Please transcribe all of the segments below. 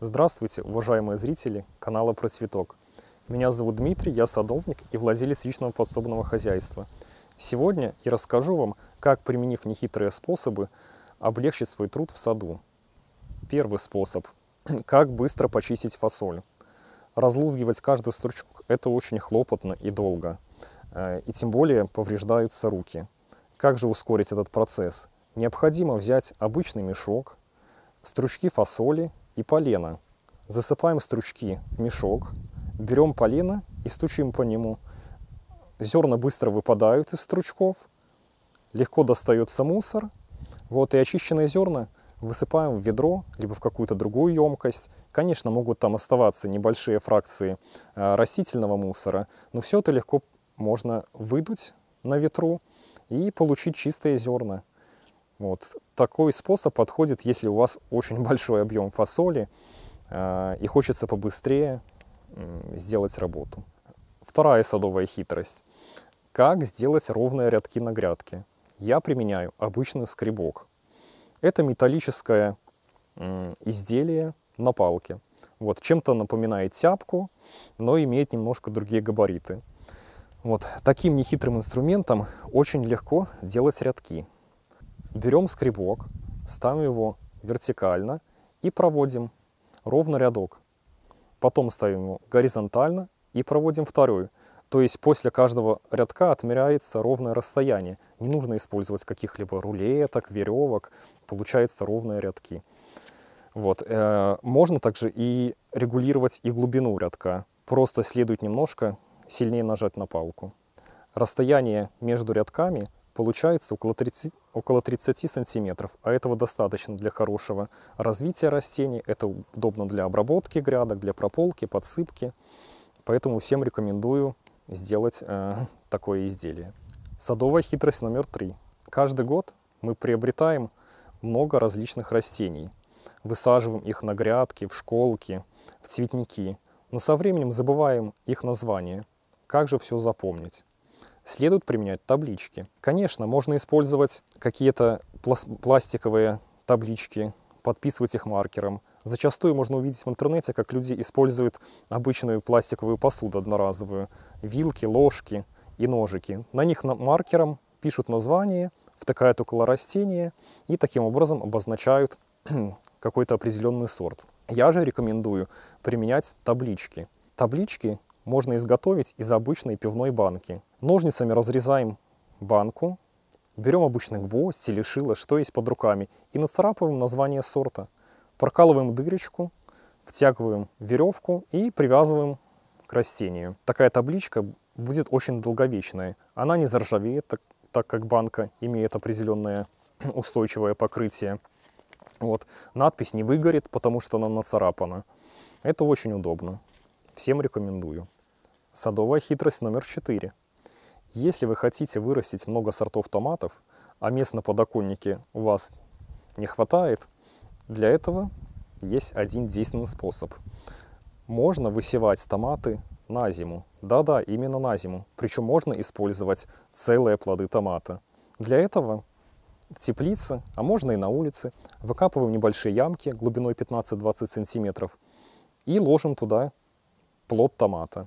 Здравствуйте, уважаемые зрители канала Про Цветок. Меня зовут Дмитрий, я садовник и владелец личного подсобного хозяйства. Сегодня я расскажу вам, как, применив нехитрые способы, облегчить свой труд в саду. Первый способ. Как быстро почистить фасоль. Разлузгивать каждый стручок – это очень хлопотно и долго. Э, и тем более повреждаются руки. Как же ускорить этот процесс? Необходимо взять обычный мешок, стручки фасоли и полено. Засыпаем стручки в мешок, берем полено и стучим по нему. Зерна быстро выпадают из стручков, легко достается мусор. Вот и очищенные зерна высыпаем в ведро, либо в какую-то другую емкость. Конечно, могут там оставаться небольшие фракции э, растительного мусора, но все это легко можно выдуть на ветру и получить чистые зерна. Вот. Такой способ подходит, если у вас очень большой объем фасоли э, и хочется побыстрее э, сделать работу. Вторая садовая хитрость. Как сделать ровные рядки на грядке? Я применяю обычный скребок. Это металлическое э, изделие на палке. Вот, чем-то напоминает тяпку, но имеет немножко другие габариты. Вот, таким нехитрым инструментом очень легко делать рядки. Берем скребок, ставим его вертикально и проводим ровно рядок. Потом ставим его горизонтально и проводим второй. То есть после каждого рядка отмеряется ровное расстояние. Не нужно использовать каких-либо рулеток, веревок. Получаются ровные рядки. Вот. Э, можно также и регулировать и глубину рядка. Просто следует немножко сильнее нажать на палку. Расстояние между рядками получается около 30, около 30 сантиметров, а этого достаточно для хорошего развития растений. Это удобно для обработки грядок, для прополки, подсыпки. Поэтому всем рекомендую сделать э, такое изделие. Садовая хитрость номер три. Каждый год мы приобретаем много различных растений. Высаживаем их на грядки, в школки, в цветники. Но со временем забываем их название. Как же все запомнить? Следует применять таблички. Конечно, можно использовать какие-то пластиковые таблички, подписывать их маркером. Зачастую можно увидеть в интернете, как люди используют обычную пластиковую посуду одноразовую, вилки, ложки и ножики. На них маркером пишут название, втыкают около растения и таким образом обозначают какой-то определенный сорт. Я же рекомендую применять таблички. Таблички можно изготовить из обычной пивной банки. Ножницами разрезаем банку, берем обычный гвоздь или шило, что есть под руками, и нацарапываем название сорта. Прокалываем дырочку, втягиваем веревку и привязываем к растению. Такая табличка будет очень долговечная. Она не заржавеет, так, так как банка имеет определенное устойчивое покрытие. Вот. Надпись не выгорит, потому что она нацарапана. Это очень удобно. Всем рекомендую. Садовая хитрость номер 4. Если вы хотите вырастить много сортов томатов, а мест на подоконнике у вас не хватает, для этого есть один действенный способ. Можно высевать томаты на зиму. Да-да, именно на зиму. Причем можно использовать целые плоды томата. Для этого в теплице, а можно и на улице, выкапываем небольшие ямки глубиной 15-20 сантиметров и ложим туда плод томата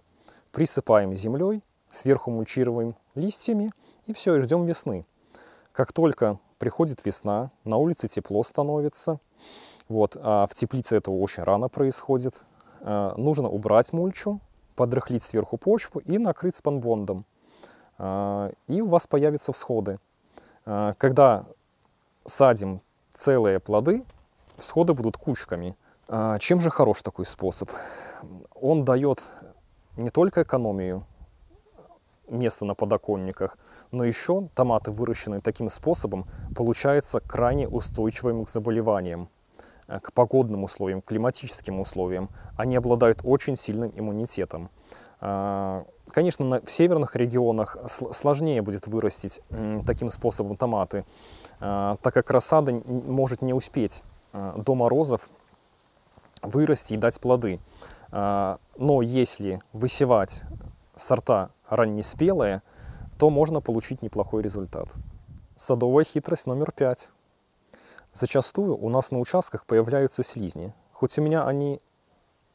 присыпаем землей, сверху мульчируем листьями и все, и ждем весны. Как только приходит весна, на улице тепло становится, вот, а в теплице это очень рано происходит, а, нужно убрать мульчу, подрыхлить сверху почву и накрыть спанбондом. А, и у вас появятся всходы. А, когда садим целые плоды, всходы будут кучками. Чем же хорош такой способ? Он дает не только экономию места на подоконниках, но еще томаты, выращенные таким способом, получаются крайне устойчивыми к заболеваниям, э, к погодным условиям, к климатическим условиям. Они обладают очень сильным иммунитетом. А, конечно, в северных регионах сложнее будет вырастить таким способом томаты, а, так как рассада может не успеть э, до морозов вырасти и дать плоды. А, но если высевать сорта раннеспелые, то можно получить неплохой результат. Садовая хитрость номер пять. Зачастую у нас на участках появляются слизни. Хоть у меня они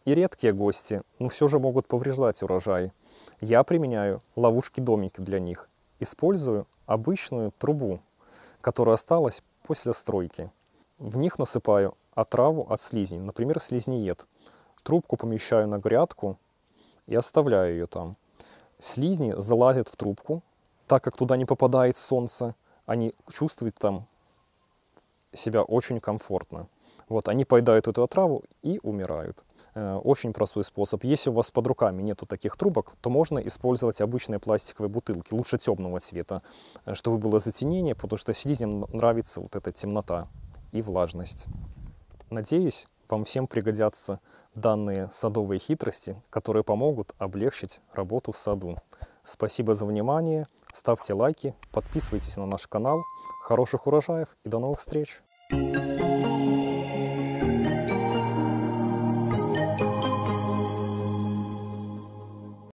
и редкие гости, но все же могут повреждать урожай. Я применяю ловушки-домики для них. Использую обычную трубу, которая осталась после стройки. В них насыпаю отраву от слизней, например, слизнеед. Трубку помещаю на грядку и оставляю ее там. Слизни залазят в трубку, так как туда не попадает солнце, они чувствуют там себя очень комфортно. Вот, они поедают эту отраву и умирают. Э, очень простой способ. Если у вас под руками нету таких трубок, то можно использовать обычные пластиковые бутылки, лучше темного цвета, э, чтобы было затенение, потому что слизням нравится вот эта темнота и влажность. Надеюсь, вам всем пригодятся данные садовые хитрости, которые помогут облегчить работу в саду. Спасибо за внимание, ставьте лайки, подписывайтесь на наш канал. Хороших урожаев и до новых встреч! Thank you.